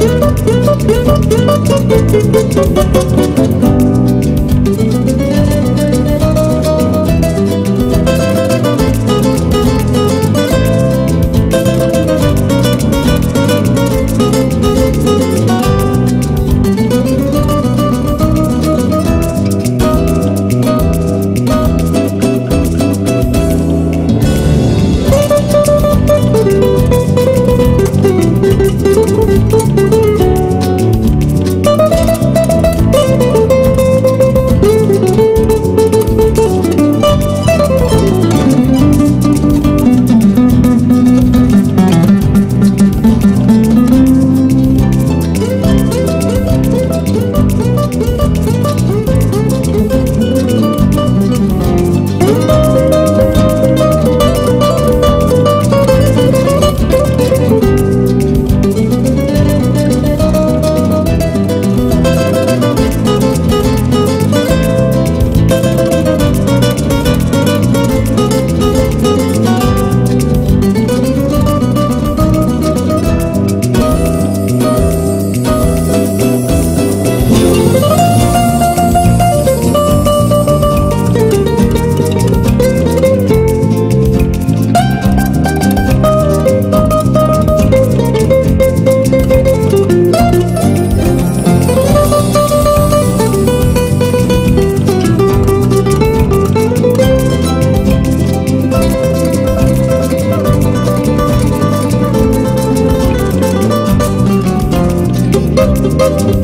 Thank you. Thank